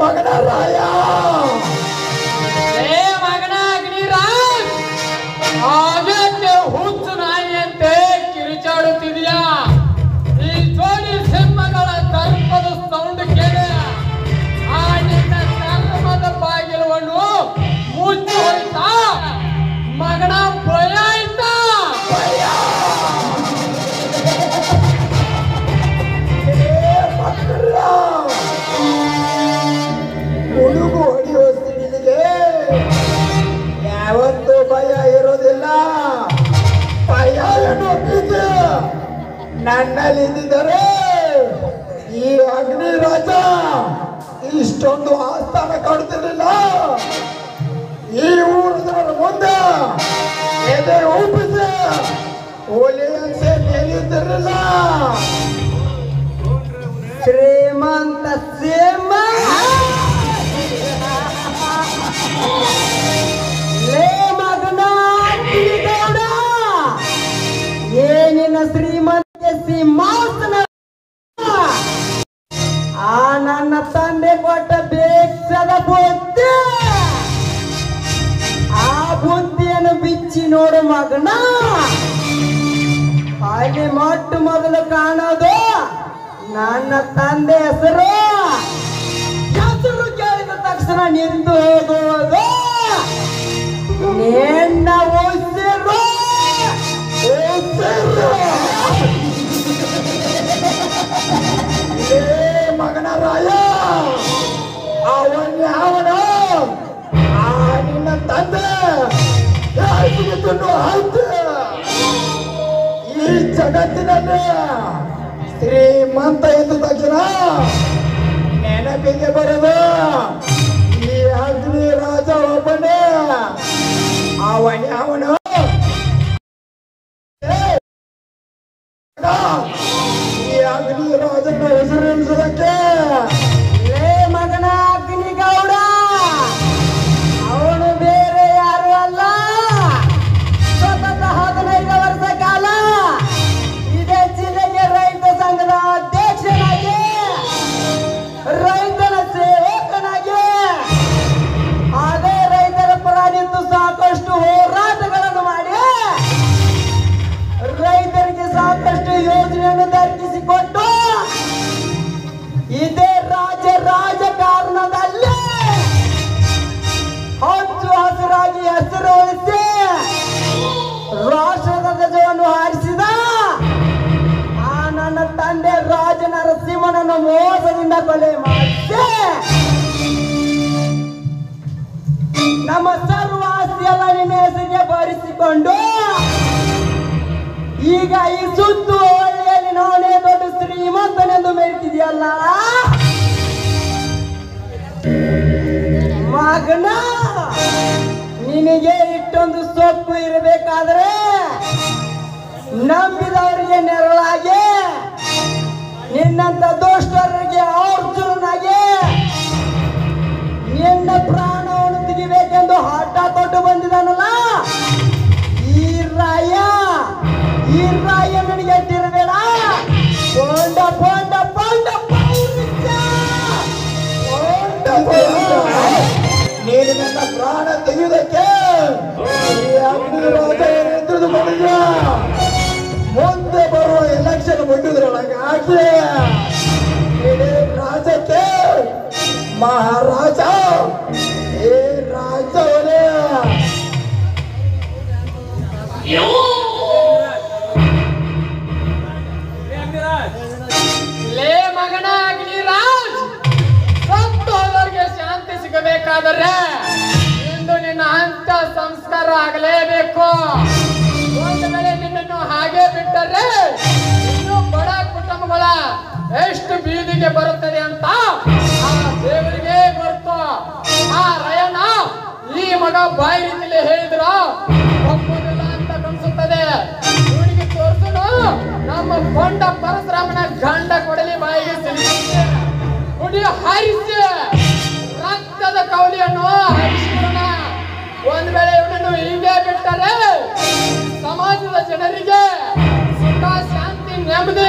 ಮಗನ ನನ್ನಲ್ಲಿ ಇದ್ದಿದ್ದರೆ ಈ ಅಗ್ನಿ ರಾಜ ಇಷ್ಟೊಂದು ಆಸ್ಥಾನ ಕಾಡುತ್ತಿರಲಿಲ್ಲ. ಈ ಊರದವರ ಮುಂದೆ ಎದೆ ಓಲಿ ಅನ್ಸೆ ನಿಲ್ಲುತ್ತಿರಲಿಲ್ಲ ಕೊಟ್ಟ ಬೇಕ್ಷದ ಬುದ್ಧಿ ಆ ಬುದ್ಧಿಯನ್ನು ಬಿಚ್ಚಿ ನೋಡು ಮಗನ ಅಲ್ಲಿ ಮೊಟ್ಟ ಮೊದಲು ಕಾಣೋದು ನನ್ನ ತಂದೆ ಹೆಸರು ಹೆಸರು ಕೇಳಿದ ತಕ್ಷಣ ನಿಂತು ಹೋಗುವುದು ನಿನ್ನ ಉಸಿರು ಜಗತ್ತಿನಲ್ಲಿ ಶ್ರೀಮಂತ ಎದ್ದ ತಕ್ಷಣ ನೆನಪಿಗೆ ಬರೋದು ಈ ಅಗ್ನಿ ರಾಜ ಒಬ್ಬನೇ ಅವನ್ ಯಾವನು ಏ, ಈ ಅಗ್ನಿ ರಾಜನ ಹೆಸರಿಸೋದಕ್ಕೆ ಕೊಲೆ ಮಾಡಿದೆ ನಮ್ಮ ಸರ್ವ ಆಸ್ತಿಯೆಲ್ಲ ನಿನ್ನ ಹೆಸರಿಗೆ ಬರೆಸಿಕೊಂಡು ಈಗ ಈ ಸುತ್ತು ಹಳ್ಳಿಯಲ್ಲಿ ನಾನೇ ದೊಡ್ಡ ಶ್ರೀಮಂತನೆಂದು ಮೆರೆತಿದೆಯಲ್ಲ ಮಗನ, ನಿನಗೆ ಇಷ್ಟೊಂದು ಸೊಪ್ಪು ಇರಬೇಕಾದ್ರೆ ನಂಬಿದವರಿಗೆ ನಿನ್ನಂತ ದೋಷರಿಗೆ ಅರ್ಜುನನಾಗೆ ನಿನ್ನ ಪ್ರಾಣವನ್ನು ತೆಗಿಬೇಕೆಂದು ಹಠ ತೊಟ್ಟು ಬಂದಿದ್ದಾನಲ್ಲ? ಈ ರಾಯ ಈ ರಾಯ ನನಗೆ ತಿರಬೇಡ ಪೋಂಡ ಪೋಂಡ ಪೋಂಡ ನೀನು ನನ್ನ ಪ್ರಾಣ ಮುಗಿದ್ರೊಳಗೆ ಹಾಕಿ ಇಡೀ ರಾಜ್ಯಕ್ಕೆ ಮಹಾರಾಜ ಈ ರಾಜ್ಯವನೇ ಲೇ ಮಗನ ಅಗ್ನಿರಾಜ್ ಸತ್ತು ಹೋದವ್ರಿಗೆ ಶಾಂತಿ ಸಿಗಬೇಕಾದರೆ ಇಂದು ನಿನ್ನ ಅಂತ ಸಂಸ್ಕಾರ ಆಗಲೇಬೇಕು ಒಂದು ವೇಳೆ ನಿನ್ನನ್ನು ಹಾಗೆ ಬಿಟ್ಟರೆ ಇನ್ನು ಬಡ ಕುಟುಂಬಗಳ ಎಷ್ಟು ಬೀದಿಗೆ ಬರುತ್ತದೆ ಅಂತ ಆ ದೇವರಿಗೆ ಗೊತ್ತು ಆ ರಯನ ಈ ಮಗ ಬಾಯಿ ರೀತಿಯಲ್ಲಿ ಹೇಳಿದ್ರ, ಒಪ್ಪುದಿಲ್ಲ ಅಂತ ಕನ್ಸುತ್ತದೆ. ಇವನಿಗೆ ತೋರಿಸಲು ನಮ್ಮ ಕೊಂಡ ಪರಶುರಾಮನ ಗಂಡ ಕೊಡಲಿ ಬಾಯಿಗೆ ಸಿಲುಕಿಸಿ ಕುಡಿ ರಕ್ತದ ಕೌಲಿಯನ್ನು ಹರಿಸಿಬಿಡೋಣ ಒಂದ್ ವೇಳೆ ಇವನನ್ನು ಹೀಗೆ ಬಿಟ್ಟರೆ, ಸಮಾಜದ ಜನರಿಗೆ ಸುಖ, ಶಾಂತಿ, ನೆಮ್ಮದಿ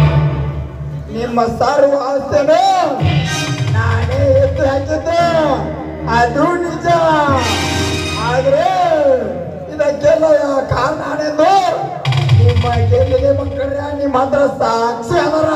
ನಿಮ್ಮ ಸರ್ವ ಆಸ್ತಿಯನ್ನು ನಾನೇ ಎತ್ತು ಹಾಕಿದ್ದು ಅದು ನಿಜ. ಆದ್ರೆ ಇದಕ್ಕೆಲ್ಲ ಕಾರಣ ನಿಮ್ಮ ಗೆಲ್ಲಿಗೆ ಮಕ್ಕಳ, ನಿಮ್ಮ ಹತ್ರ ಸಾಕ್ಷಿ ಅದರ.